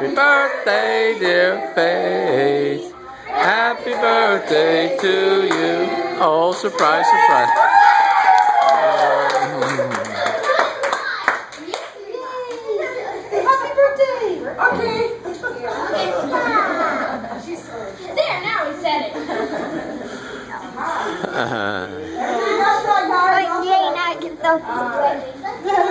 Happy birthday, dear Faith. Happy birthday to you. Oh, surprise, surprise. Happy birthday! Okay. There, now said it. Uh-huh. get.